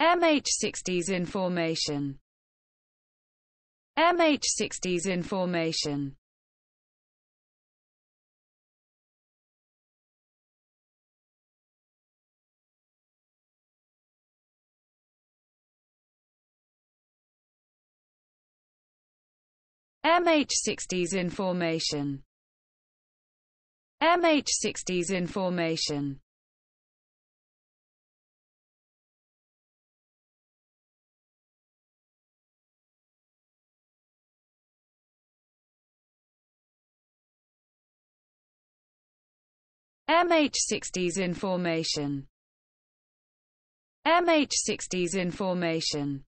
MH60s in formation MH60s in formation MH60s in formation MH60s in MH60s in formation MH60s in formation